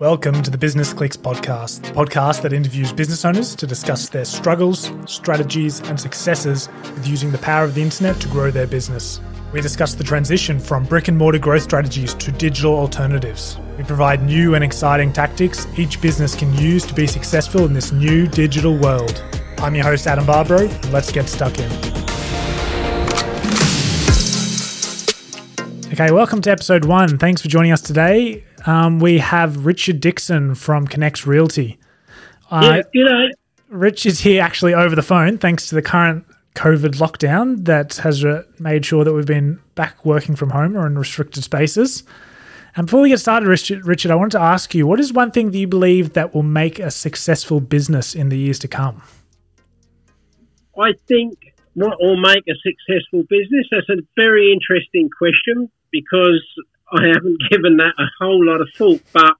Welcome to the Business Clicks podcast, the podcast that interviews business owners to discuss their struggles, strategies, and successes with using the power of the internet to grow their business. We discuss the transition from brick and mortar growth strategies to digital alternatives. We provide new and exciting tactics each business can use to be successful in this new digital world. I'm your host, Adam Barbaro, and let's get stuck in. Okay, welcome to episode one. Thanks for joining us today um, we have Richard Dixon from Connects Realty. Uh, yeah, g'day. Rich is here actually over the phone, thanks to the current COVID lockdown that has re- made sure that we've been back working from home or in restricted spaces. And before we get started, Richard, Richard, I wanted to ask you, what is one thing that you believe that will make a successful business in the years to come? I think what will make a successful business? That's a very interesting question because I haven't given that a whole lot of thought. But,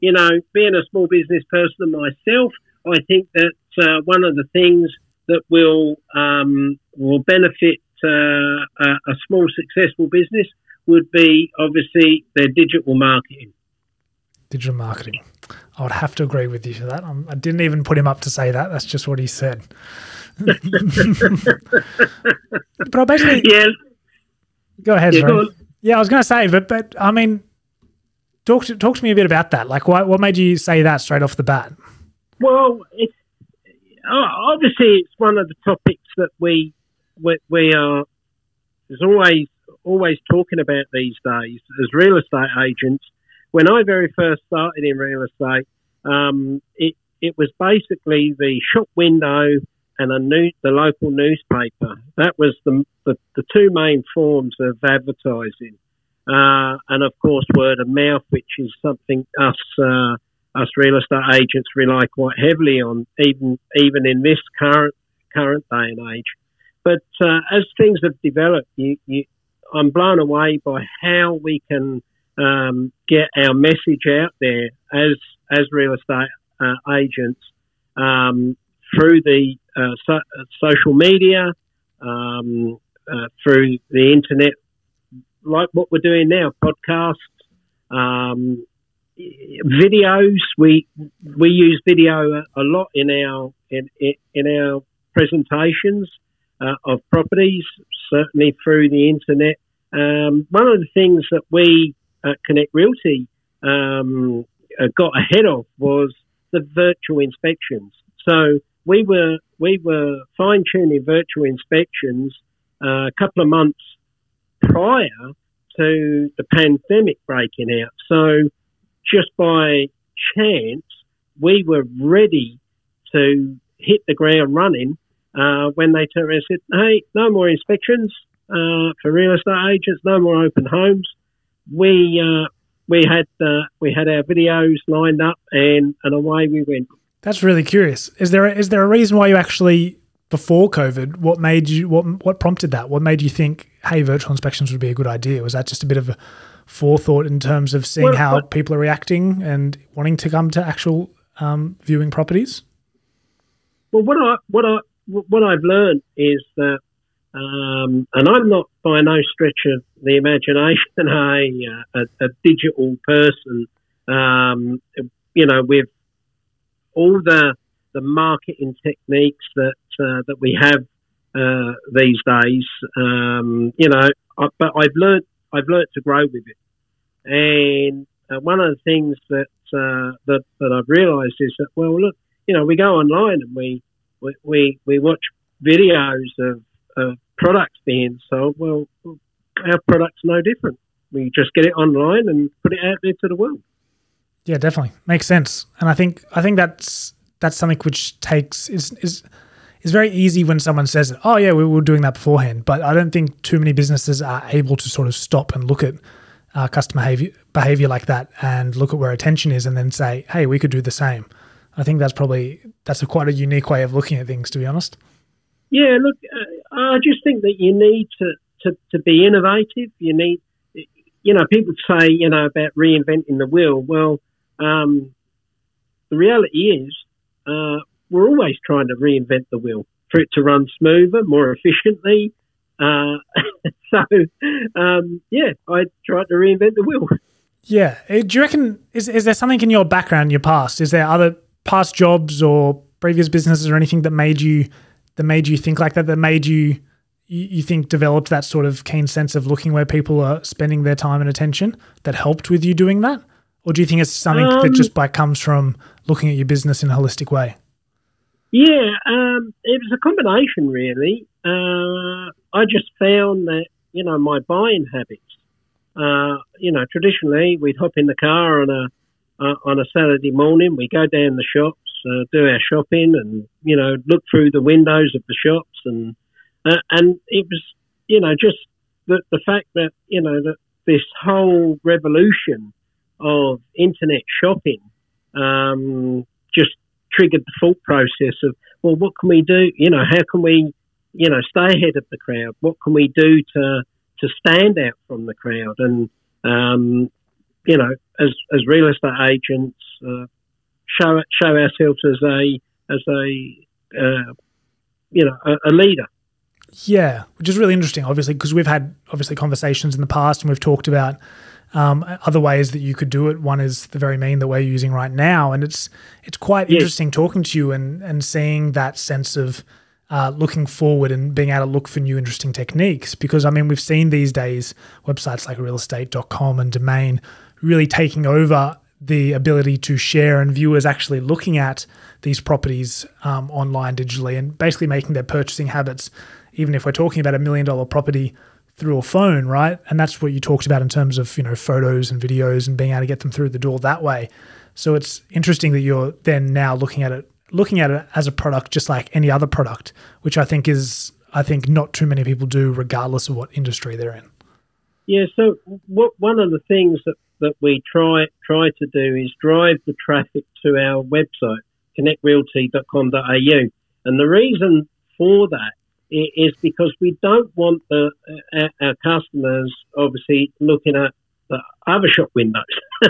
you know, being a small business person myself, I think that uh, one of the things that will um, will benefit uh, a, a, small successful business would be obviously their digital marketing. Digital marketing. I would have to agree with you for that. I'm, I did not even put him up to say that. That's just what he said. but I basically yeah. Go ahead. Yeah, go yeah, I was going to say, but but I mean, talk to, talk to me a bit about that. Like, what what made you say that straight off the bat? Well, it's obviously it's one of the topics that we we, we are is always always talking about these days as real estate agents. When I very first started in real estate, um, it it was basically the shop window and a new, the local newspaper. That was the, the, the two main forms of advertising. Uh, and of course, word of mouth, which is something us uh, us real estate agents rely quite heavily on, even even in this current current day and age. But uh, as things have developed, you, you, I'm blown away by how we can um, get our message out there as as real estate uh, agents um, through the uh, so, uh, social media, um, uh, through the internet, like what we're doing now, podcasts, um, videos. We we use video a, a lot in our in, in our presentations uh, of properties, certainly through the internet. Um, one of the things that we at Connect Realty um, got ahead of was the virtual inspections. So we were we were fine tuning virtual inspections uh, a couple of months prior to the pandemic breaking out. So just by chance, we were ready to hit the ground running uh, when they turned and said, "Hey, no more inspections uh, for real estate agents, no more open homes." We uh, we had uh, we had our videos lined up, and and away we went. That's really curious. Is there a, is there a reason why you actually before COVID? What made you what what prompted that? What made you think, hey, virtual inspections would be a good idea? Was that just a bit of a forethought in terms of seeing well, how people are reacting and wanting to come to actual um, viewing properties? Well, what I what I what I've learned is that, um, and I'm not by no stretch of the imagination a, a, a digital person. Um, you know, with all the the marketing techniques that uh, that we have uh, these days. Um, you know, I, but I've learned I've learned to grow with it, and uh, one of the things that uh, that that I've realised is that well, look, you know, we go online and we we we, we watch videos of, of products being sold. Well, our product's no different. We just get it online and put it out there to the world. Yeah, definitely makes sense, and I think I think that's that's something which takes is is is very easy when someone says, "Oh yeah, we were doing that beforehand," but I don't think too many businesses are able to sort of stop and look at uh, customer behavior behavior like that and look at where attention is, and then say, "Hey, we could do the same." I think that's probably that's a quite a unique way of looking at things, to be honest. Yeah, look, uh, I just think that you need to, to, to be innovative. You need, you know, people say, you know, about reinventing the wheel. Well, um, the reality is, uh, we're always trying to reinvent the wheel for it to run smoother, more efficiently. Uh, so, um, yeah, I tried to reinvent the wheel. Yeah. Uh, do you reckon is is there something in your background, your past? Is there other past jobs or previous businesses or anything that made you that made you think like that? That made you you, think developed that sort of keen sense of looking where people are spending their time and attention that helped with you doing that? Or do you think it's something um, that just by comes from looking at your business in a holistic way? Yeah, um, it was a combination, really. Uh, I just found that you know my buying habits. Uh, you know, traditionally we'd hop in the car on a uh, on a Saturday morning. We go down the shops, uh, do our shopping, and you know look through the windows of the shops, and uh, and it was you know just the the fact that you know that this whole revolution of internet shopping um, just triggered the thought process of, well, what can we do? You know, how can we, you know, stay ahead of the crowd? What can we do to to stand out from the crowd? And um, you know, as as real estate agents, uh, show show ourselves as a as a uh, you know a, a leader. Yeah, which is really interesting, obviously, because we've had obviously conversations in the past and we've talked about um, other ways that you could do it. One is the very mean that we're using right now, and it's it's quite yes. interesting talking to you and and seeing that sense of uh, looking forward and being able to look for new interesting techniques. Because I mean, we've seen these days websites like realestate.com and Domain really taking over the ability to share and viewers actually looking at these properties um, online digitally and basically making their purchasing habits, even if we're talking about a million dollar property through a phone, right? And that's what you talked about in terms of, you know, photos and videos and being able to get them through the door that way. So it's interesting that you're then now looking at it looking at it as a product just like any other product, which I think is I think not too many people do regardless of what industry they're in. Yeah, so what, one of the things that, that we try try to do is drive the traffic to our website, connectrealty.com.au. And the reason for that is because we don't want the, uh, our customers obviously looking at the other shop windows.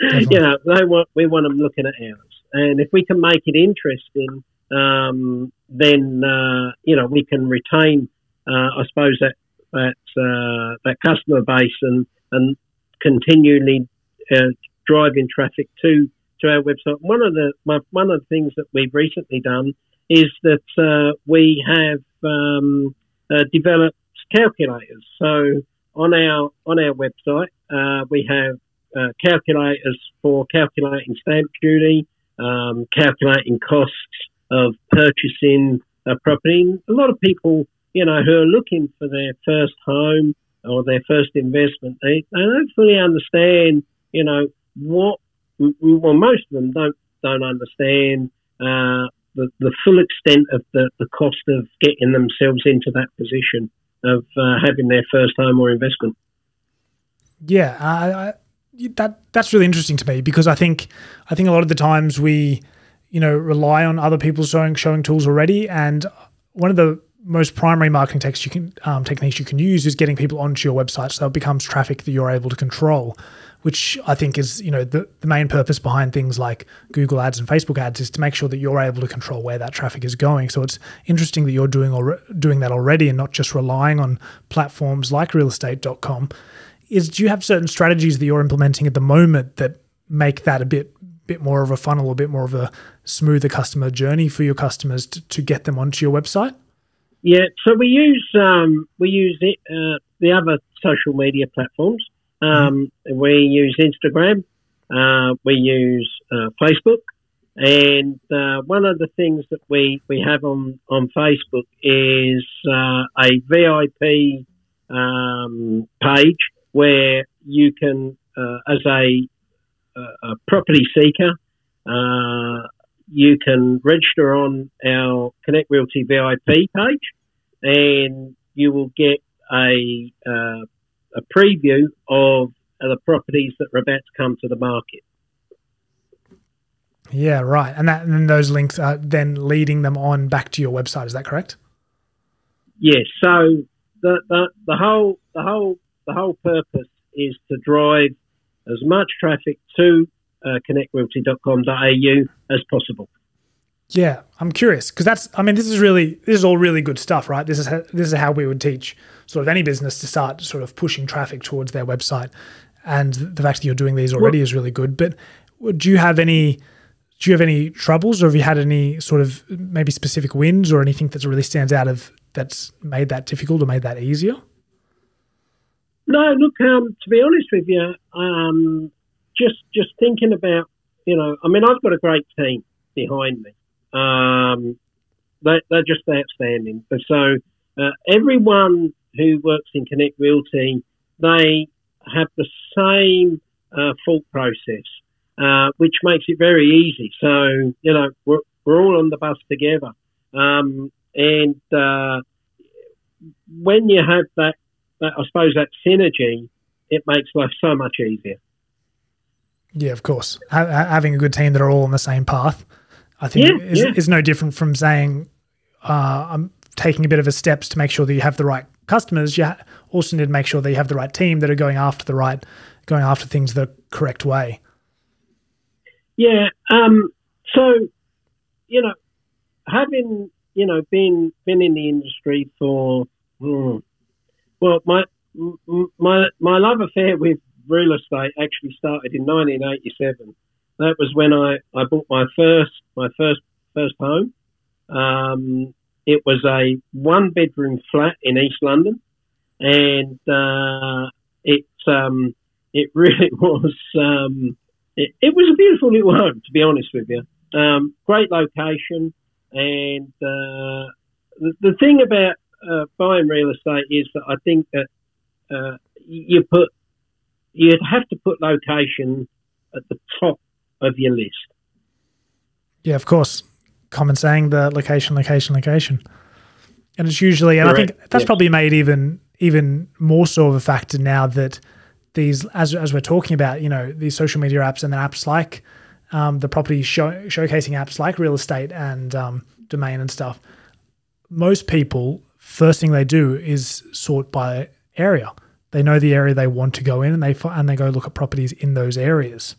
you know, they want we want them looking at ours, and if we can make it interesting, um, then uh, you know we can retain, uh, I suppose that that uh, that customer base and and continually uh, driving traffic to to our website. One of the one of the things that we've recently done is that uh, we have um, uh, developed calculators. So on our on our website, uh, we have uh, calculators for calculating stamp duty, um, calculating costs of purchasing a property. A lot of people, you know, who are looking for their first home or their first investment, they, they don't fully understand, you know, what. Well, most of them don't don't understand uh, the, the full extent of the, the cost of getting themselves into that position of uh, having their first home or investment. Yeah, uh, that that's really interesting to me because I think I think a lot of the times we, you know, rely on other people showing showing tools already, and one of the most primary marketing techniques you can um, techniques you can use is getting people onto your website, so it becomes traffic that you're able to control which I think is you know the, the main purpose behind things like Google Ads and Facebook Ads is to make sure that you're able to control where that traffic is going. So it's interesting that you're doing or doing that already and not just relying on platforms like realestate.com. Is do you have certain strategies that you're implementing at the moment that make that a bit bit more of a funnel, a bit more of a smoother customer journey for your customers to, to get them onto your website? Yeah, so we use um, we use it, uh, the other social media platforms. Um, we use Instagram, uh, we use uh, Facebook, and uh, one of the things that we, we have on, on Facebook is uh, a VIP um, page where you can, uh, as a, a, property seeker, uh, you can register on our Connect Realty VIP page, and you will get a a preview of the properties that are about to come to the market. Yeah, right. And that and those links are then leading them on back to your website. Is that correct? Yes. So the, the, the whole the whole the whole purpose is to drive as much traffic to uh, connectrealty.com.au as possible. Yeah, I'm curious because that's. I mean, this is really this is all really good stuff, right? This is how, this is how we would teach sort of any business to start sort of pushing traffic towards their website. and the fact that you're doing these already well, is really good. But do you have any? Do you have any troubles, or have you had any sort of maybe specific wins, or anything that really stands out of that's made that difficult or made that easier? No, look. Um, to be honest with you, um, just just thinking about you know, I mean, I've got a great team behind me. Um, they, they're just outstanding. And So uh, everyone who works in Connect Realty, they have the same uh, thought process, uh, which makes it very easy. So you know, we're, we're all on the bus together, um, and uh, when you have that, that, I suppose that synergy, it makes life so much easier. Yeah, of course. having a good team that are all on the same path, I think, yeah, is, yeah. is no different from saying, uh, I'm taking a bit of a steps to make sure that you have the right customers. You also need to make sure that you have the right team that are going after the right, going after things the correct way. Yeah. Um, so, you know, having you know been been in the industry for hmm, well, my my my love affair with real estate actually started in 1987. That was when I, I bought my first my first first home. Um, it was a one bedroom flat in East London, and uh, it um, it really was um, it, it, was a beautiful little home to be honest with you. Um, great location, and uh, the, the thing about uh, buying real estate is that I think that uh, you put you'd have to put location at the top of your list. Yeah, of course. Common saying the location, location, location. And it's usually, and. I think that's yes. probably made even even more so of a factor now that these, as as we're talking about, you know, these social media apps and the apps like um, the property show, showcasing apps like real estate and um, domain and stuff. Most people, first thing they do is sort by area. They know the area they want to go in, and they and they go look at properties in those areas,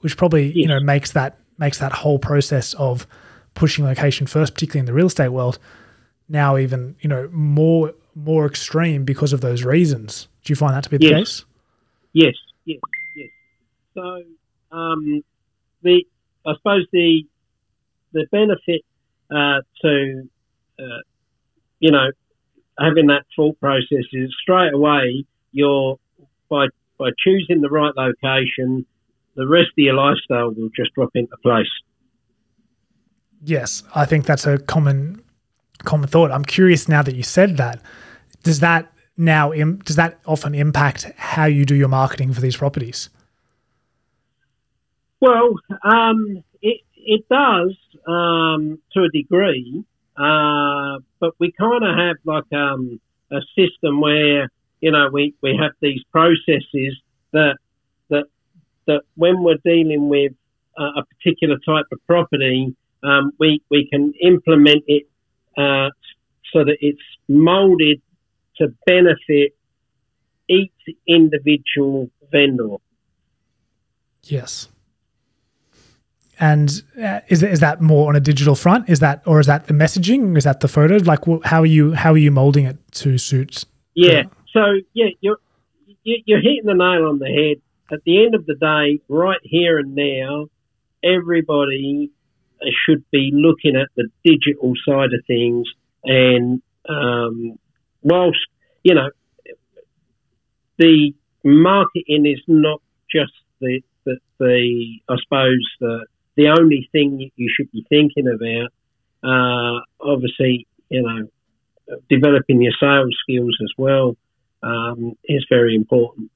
which probably yes. you know makes that makes that whole process of pushing location first, particularly in the real estate world, now even you know more more extreme because of those reasons. Do you find that to be the yes. case? Yes, yes, yes. So um, the I suppose the the benefit uh, to uh, you know having that thought process is straight away you're by by choosing the right location, the rest of your lifestyle will just drop into place. Yes, I think that's a common common thought. I'm curious now that you said that. Does that now Im- does that often impact how you do your marketing for these properties? Well, um, it it does um, to a degree, uh, but we kind of have like um, a system where you know, we, we have these processes that, that, that when we're dealing with a particular type of property, um, we, we can implement it uh, so that it's molded to benefit each individual vendor. Yes. And uh, is is that more on a digital front? Is that or is that the messaging? Is that the photos? Like, how are you how are you molding it to suit? Yeah, so yeah, you're you're hitting the nail on the head. At the end of the day, right here and now, everybody should be looking at the digital side of things. And um, whilst you know the marketing is not just the the, the I suppose the the only thing you should be thinking about. Uh, obviously, you know, developing your sales skills as well um, is very important.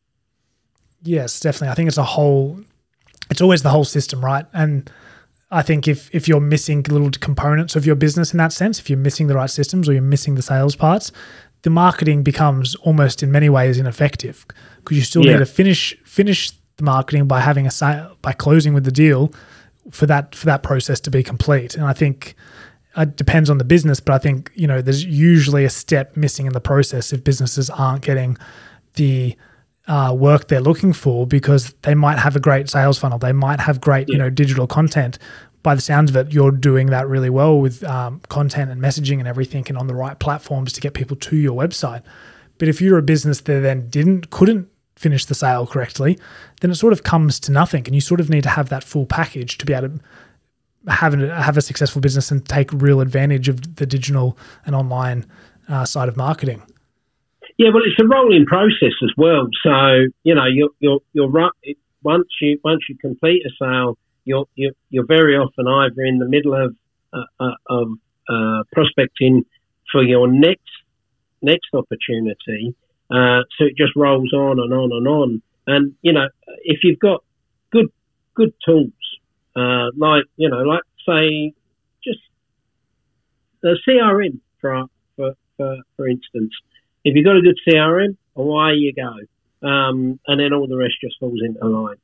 Yes, definitely. I think it's a whole. It's always the whole system, right? And I think if if you're missing little components of your business in that sense, if you're missing the right systems or you're missing the sales parts, the marketing becomes almost in many ways ineffective because you still yeah. need to finish finish the marketing by having a sale by closing with the deal for that for that process to be complete. And I think uh, it depends on the business, but I think you know there's usually a step missing in the process if businesses aren't getting the uh, work they're looking for because they might have a great sales funnel, they might have great yeah. you know digital content. By the sounds of it, you're doing that really well with um, content and messaging and everything, and on the right platforms to get people to your website. But if you're a business that then didn't couldn't finish the sale correctly, then it sort of comes to nothing. And you sort of need to have that full package to be able to have a, have a successful business and take real advantage of the digital and online uh, side of marketing. Yeah, well, it's a rolling process as well. So you know, you're you're you're. Once you once you complete a sale, you're you're, you're very often either in the middle of uh, uh, of uh, prospecting for your next next opportunity. Uh, so it just rolls on and on and on. And you know, if you've got good good tools, uh, like you know, like say, just the CRM for for for, for instance. If you've got a good CRM, away you go, um, and then all the rest just falls into line.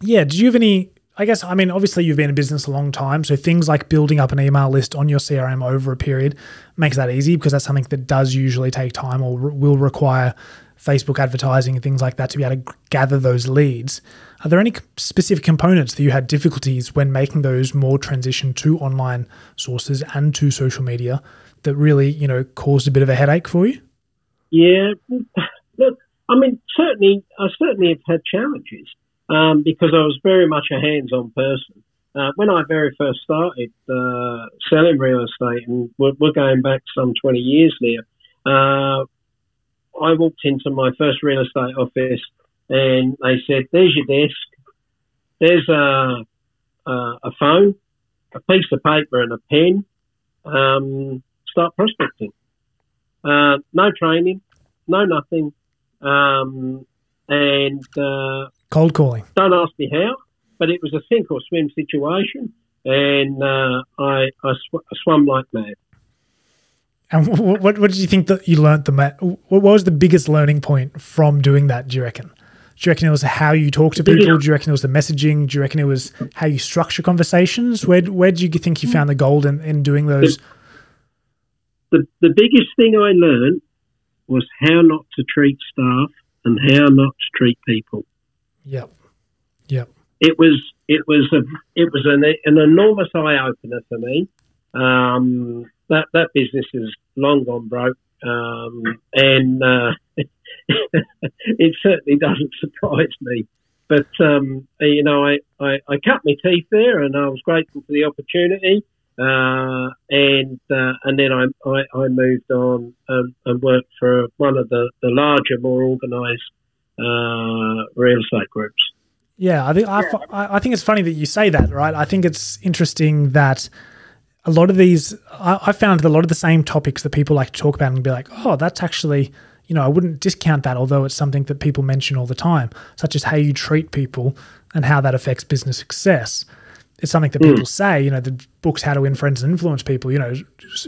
Yeah. Did you have any? I guess I mean obviously you've been in business a long time, so things like building up an email list on your CRM over a period makes that easy because that's something that does usually take time or will require Facebook advertising and things like that to be able to gather those leads. Are there any specific components that you had difficulties when making those more transition to online sources and to social media that really, you know, caused a bit of a headache for you? Yeah, look, I mean, certainly, I certainly have had challenges um, because I was very much a hands-on person. Uh, when I very first started uh, selling real estate, and we're, we're, going back some 20 years now, uh, I walked into my first real estate office and they said, "There's your desk. There's a a, a phone, a piece of paper, and a pen. Um, start prospecting. Uh, no training, no nothing, um, and uh, cold calling. Don't ask me how, but it was a sink or swim situation, and uh, I, I, sw- swam like mad. And what, what, what did you think that you learned the what was the biggest learning point from doing that? Do you reckon? Do you reckon it was how you talk to people? Do you reckon it was the messaging? Do you reckon it was how you structure conversations? Where where do you think you found the gold in, in doing those? The, the, biggest thing I learned was how not to treat staff and how not to treat people. Yep. Yep. It was it was a it was an, an enormous eye opener for me. Um, that that business is long gone broke, um, and uh, it certainly doesn't surprise me. But um, you know, I, I, I, cut my teeth there, and I was grateful for the opportunity. Uh, and uh, and then I, I, I moved on and, and, worked for one of the, the larger, more organised uh, real estate groups. Yeah, I think I, I think it's funny that you say that, right? I think it's interesting that a lot of these, I, I found a lot of the same topics that people like to talk about and be like, oh, that's actually, you know, I wouldn't discount that, although it's something that people mention all the time, such as how you treat people and how that affects business success. It's something that mm. people say, you know, the books How to Win Friends and Influence People, you know,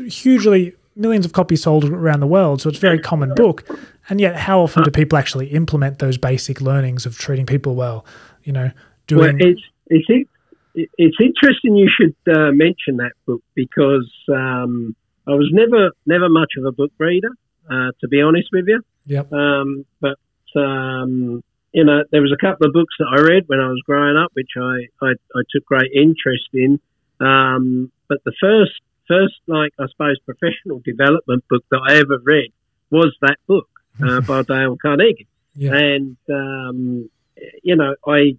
hugely millions of copies sold around the world. So it's a very common book. And yet, how often do people actually implement those basic learnings of treating people well? You know, doing. Well, it's, it's, it's interesting you should uh, mention that book because um, I was never never much of a book reader, uh, to be honest with you. Yep. Um, but um, you know, there was a couple of books that I read when I was growing up, which I I, I took great interest in. Um, but the first first like I suppose professional development book that I ever read was that book uh, by Dale Carnegie, yeah. and um, you know I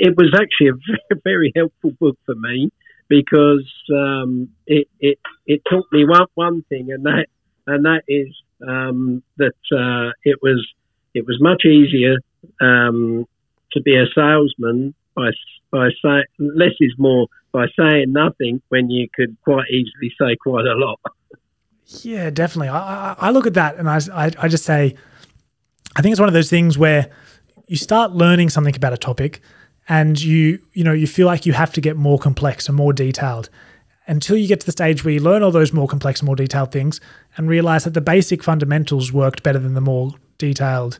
it was actually a very, very helpful book for me because um, it, it it taught me one one thing, and that and that is um, that uh, it was it was much easier um, to be a salesman by by saying less is more by saying nothing when you could quite easily say quite a lot. Yeah, definitely. I, I look at that and I, I, I just say, I think it's one of those things where you start learning something about a topic and you you know you feel like you have to get more complex and more detailed until you get to the stage where you learn all those more complex more detailed things and realize that the basic fundamentals worked better than the more detailed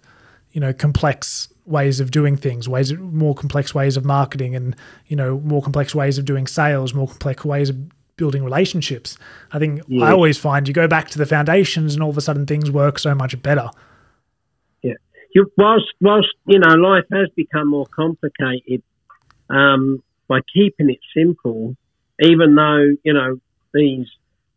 you know complex ways of doing things ways more complex ways of marketing and you know more complex ways of doing sales more complex ways of building relationships. I think yeah. i always find you go back to the foundations and all of a sudden things work so much better. Yeah, you, whilst whilst you know life has become more complicated, um, by keeping it simple, even though you know these,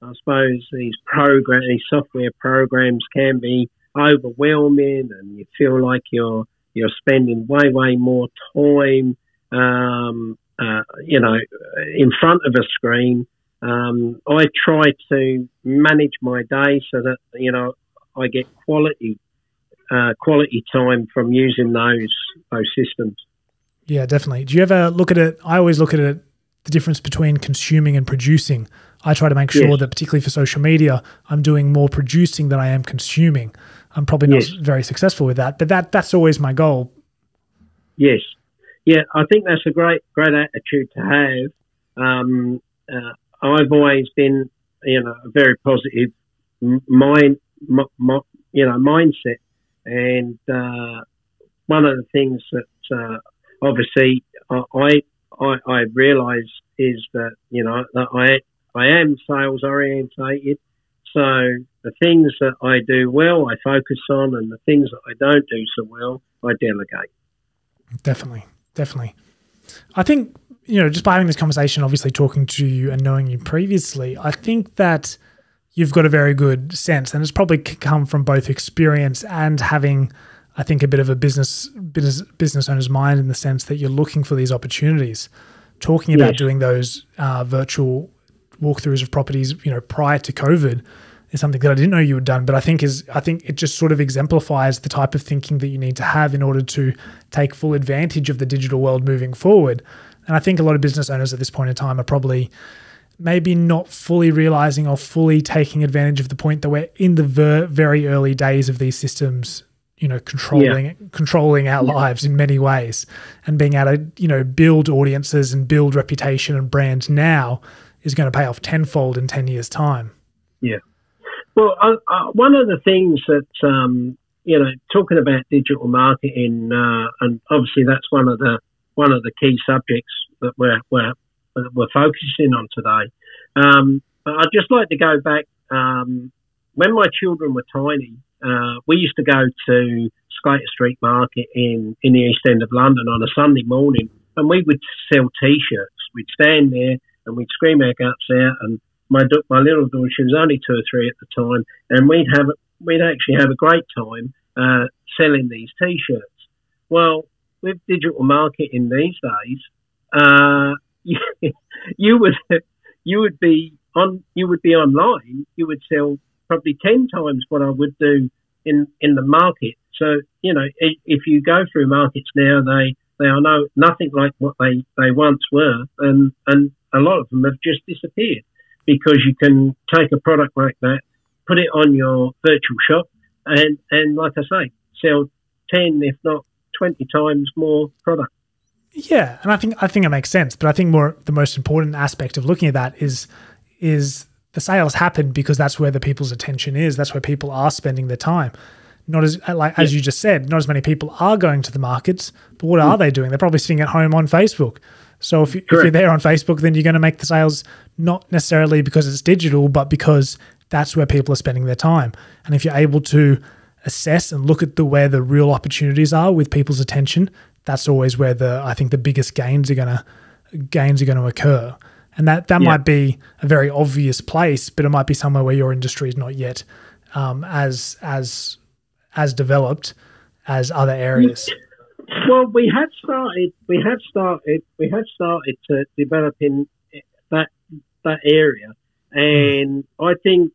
I suppose these program, these software programs can be overwhelming, and you feel like you're you're spending way way more time, um, uh, you know, in front of a screen. Um, I try to manage my day so that you know I get quality uh, quality time from using those those systems. Yeah, definitely. Do you ever look at it? I always look at it the difference between consuming and producing. I try to make sure yes. that, particularly for social media, I'm doing more producing than I am consuming. I'm probably not yes. very successful with that, but that that's always my goal. Yes, yeah, I think that's a great great attitude to have. Um, uh, I've always been, you know, a very positive mind, m- m- you know, mindset, and uh, one of the things that uh, obviously I I, I realise is that you know that I I am sales orientated. So the things that I do well, I focus on, and the things that I don't do so well, I delegate. Definitely, definitely. I think you know just by having this conversation, obviously talking to you and knowing you previously, I think that you've got a very good sense, and it's probably come from both experience and having I think a bit of a business business business owner's mind in the sense that you're looking for these opportunities. Talking about yes. doing those uh, virtual walkthroughs of properties, you know, prior to COVID, is something that I didn't know you had done. But I think is I think it just sort of exemplifies the type of thinking that you need to have in order to take full advantage of the digital world moving forward. And I think a lot of business owners at this point in time are probably maybe not fully realizing or fully taking advantage of the point that we're in the ver- very early days of these systems you know controlling yeah. controlling our yeah. lives in many ways and being able to you know build audiences and build reputation and brand now is going to pay off tenfold in 10 years time. Yeah. Well uh, uh, one of the things that um, you know talking about digital marketing uh, and obviously that's one of the one of the key subjects that we're we're, we're focusing on today. Um, I'd just like to go back um, when my children were tiny uh, we used to go to Sclater Street Market in, in the East End of London on a Sunday morning, and we would sell T-shirts. We'd stand there and we'd scream our guts out. And my my little daughter, she was only two or three at the time, and we'd have we'd actually have a great time uh, selling these T-shirts. Well, with digital marketing these days, uh, you, you would you would be on you would be online. You would sell probably 10 times what I would do in, in the market. So, you know, if you go through markets now, they, they are no, nothing like what they, they once were. And, and a lot of them have just disappeared because you can take a product like that, put it on your virtual shop and, and like I say, sell 10, if not 20 times more product. Yeah, and I think I think it makes sense, but I think more the most important aspect of looking at that is is the sales happen because that's where the people's attention is. That's where people are spending their time. Not as like as you just said, not as many people are going to the markets, but what mm. are they doing? They're probably sitting at home on Facebook. So if, you, if you're there on Facebook, then you're going to make the sales not necessarily because it's digital, but because that's where people are spending their time. And if you're able to assess and look at the where the real opportunities are with people's attention, that's always where the I think the biggest gains are gonna gains are going to occur. And that, that yeah. might be a very obvious place, but it might be somewhere where your industry is not yet um, as as as developed as other areas. Well, we have started. We have started. We have started to develop in that that area, and I think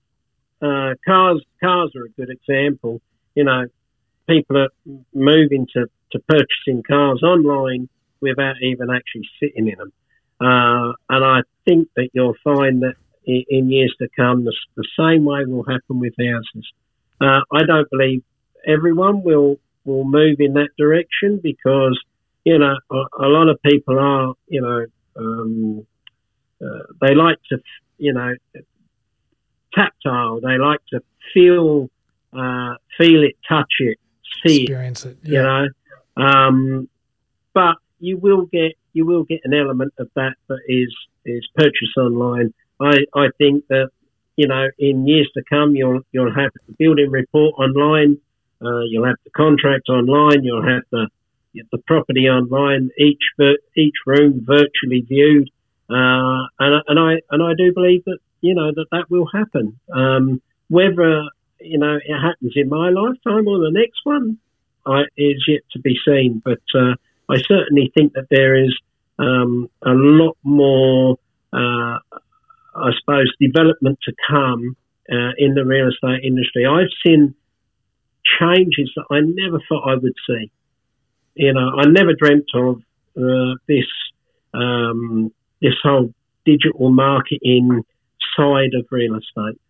uh, cars cars are a good example. You know, people are moving to, to purchasing cars online without even actually sitting in them. Uh, and I think that you'll find that in, in years to come, the, the, same way will happen with houses. Uh, I don't believe everyone will will move in that direction because you know a, a lot of people are you know um, uh, they like to you know tactile. They like to feel uh, feel it, touch it, see Experience it. it yeah. You know, um, but you will get you will get an element of that that is is purchase online. I, I think that you know in years to come you'll you'll have the building report online, uh, you'll have the contract online, you'll have the the property online, each each room virtually viewed, uh, and and I and I do believe that you know that that will happen. Um, whether you know it happens in my lifetime or the next one I, is yet to be seen. But uh, I certainly think that there is um, a lot more, uh, I suppose, development to come uh, in the real estate industry. I've seen changes that I never thought I would see. You know, I never dreamt of uh, this um, this whole digital marketing side of real estate.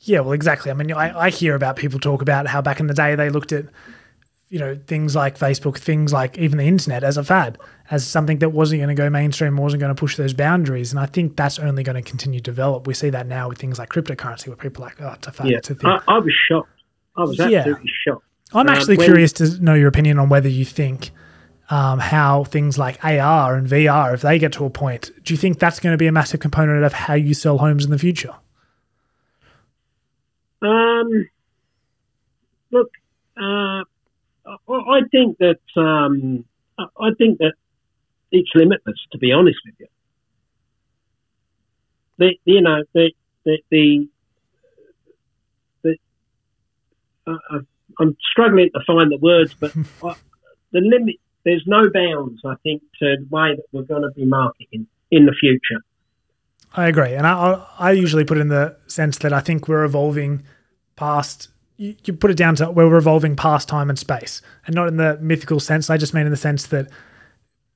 Yeah, well, exactly. I mean, I, I hear about people talk about how back in the day they looked at, you know, things like Facebook, things like even the internet as a fad, as something that wasn't going to go mainstream, wasn't going to push those boundaries. And I think that's only going to continue to develop. We see that now with things like cryptocurrency, where people are like, oh, it's a fad. Yeah, it's a thing. I, I was shocked. I was absolutely yeah. shocked. I'm actually um, curious to know your opinion on whether you think um, how things like AR and VR, if they get to a point, do you think that's going to be a massive component of how you sell homes in the future? Um, look, uh, I think that um, I think that it's limitless. To be honest with you, the you know the, the uh, I'm struggling to find the words, but the limit there's no bounds. I think to the way that we're going to be marketing in the future. I agree, and I I usually put it in the sense that I think we're evolving past. You, you put it down to where we're evolving past time and space, and not in the mythical sense. I just mean in the sense that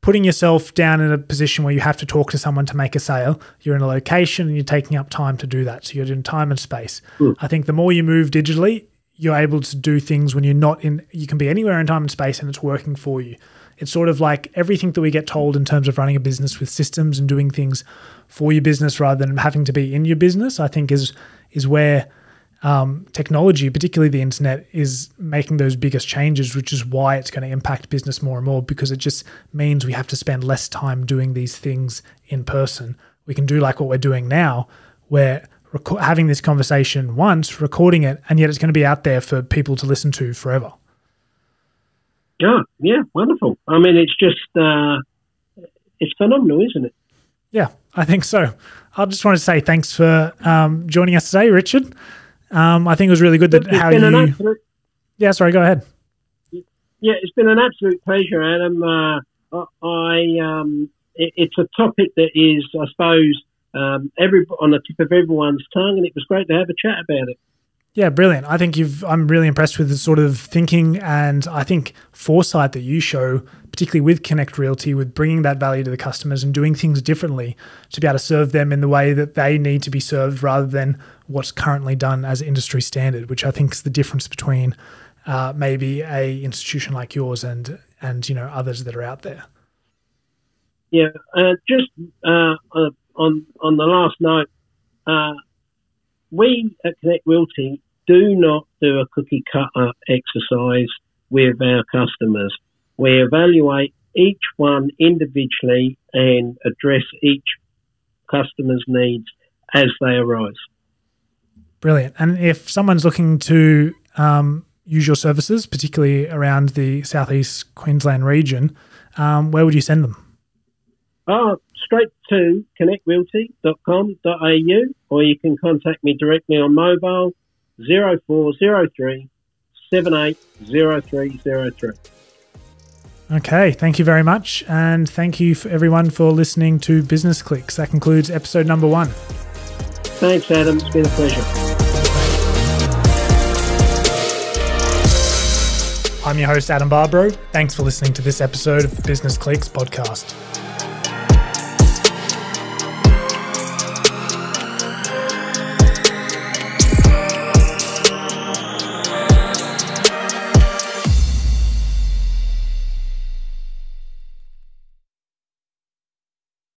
putting yourself down in a position where you have to talk to someone to make a sale. You're in a location and you're taking up time to do that. So you're in time and space. Mm. I think the more you move digitally, you're able to do things when you're not in. You can be anywhere in time and space, and it's working for you. It's sort of like everything that we get told in terms of running a business with systems and doing things for your business rather than having to be in your business. I think is is where um, technology, particularly the internet, is making those biggest changes, which is why it's going to impact business more and more because it just means we have to spend less time doing these things in person. We can do like what we're doing now, where having this conversation once, recording it, and yet it's going to be out there for people to listen to forever. Yeah, yeah, wonderful. I mean, it's just uh, it's phenomenal, isn't it? Yeah, I think so. I just want to say thanks for um, joining us today, Richard. Um, I think it was really good that it's how you. Absolute, yeah, sorry. Go ahead. Yeah, it's been an absolute pleasure, Adam. Uh, I um, it, it's a topic that is, I suppose, um, every on the tip of everyone's tongue, and it was great to have a chat about it. Yeah, brilliant. I think you've. I'm really impressed with the sort of thinking and I think foresight that you show, particularly with Connect Realty, with bringing that value to the customers and doing things differently to be able to serve them in the way that they need to be served, rather than what's currently done as industry standard. Which I think is the difference between uh, maybe a institution like yours and and you know others that are out there. Yeah, uh, just uh, uh on on the last note uh, we at Connect Realty do not do a cookie cutter exercise with our customers. We evaluate each one individually and address each customer's needs as they arise. Brilliant. And if someone's looking to um, use your services, particularly around the southeast Queensland region, um, where would you send them? Oh, straight to connectrealty.com.au or you can contact me directly on mobile 0403 780303. Okay, thank you very much. And thank you for everyone for listening to Business Clicks. That concludes episode number one. Thanks, Adam. It's been a pleasure. I'm your host, Adam Barbaro. Thanks for listening to this episode of the Business Clicks podcast.